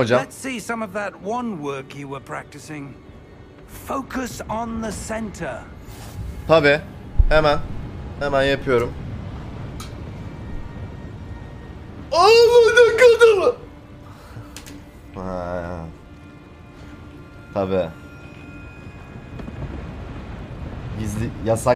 hocam. Let's see some of that one work you were practicing. Focus on the center. Tabi. Hemen. Hemen yapıyorum. Ağladı kadını. Tabi. Gizli yasak